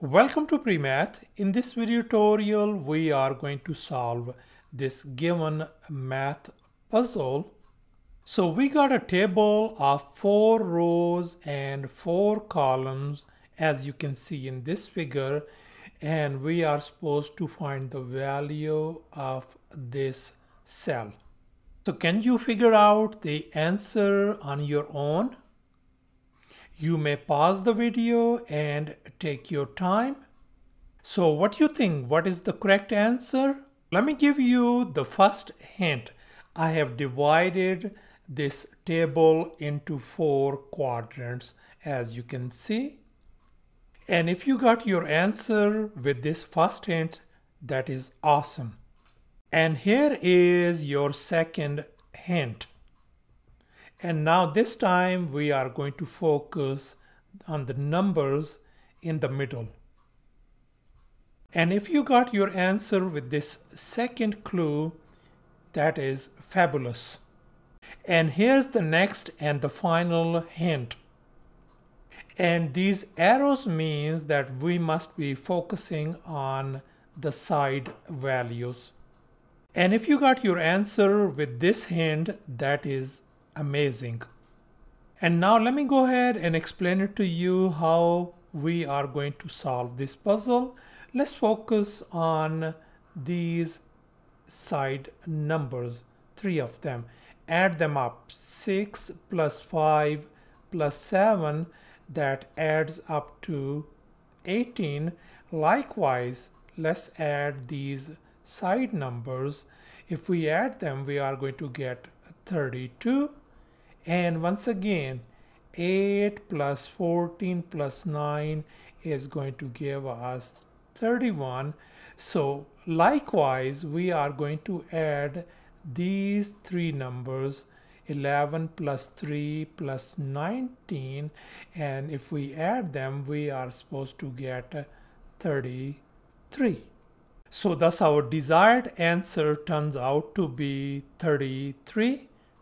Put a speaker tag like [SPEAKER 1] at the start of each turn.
[SPEAKER 1] Welcome to PreMath. In this video tutorial, we are going to solve this given math puzzle. So we got a table of four rows and four columns as you can see in this figure and we are supposed to find the value of this cell. So can you figure out the answer on your own? You may pause the video and take your time. So what do you think? What is the correct answer? Let me give you the first hint. I have divided this table into four quadrants as you can see. And if you got your answer with this first hint, that is awesome. And here is your second hint. And now this time we are going to focus on the numbers in the middle. And if you got your answer with this second clue, that is fabulous. And here's the next and the final hint. And these arrows means that we must be focusing on the side values. And if you got your answer with this hint, that is amazing. And now let me go ahead and explain it to you how we are going to solve this puzzle. Let's focus on these side numbers, three of them. Add them up, 6 plus 5 plus 7, that adds up to 18. Likewise, let's add these side numbers. If we add them, we are going to get 32 and once again 8 plus 14 plus 9 is going to give us 31 so likewise we are going to add these three numbers 11 plus 3 plus 19 and if we add them we are supposed to get 33 so thus our desired answer turns out to be 33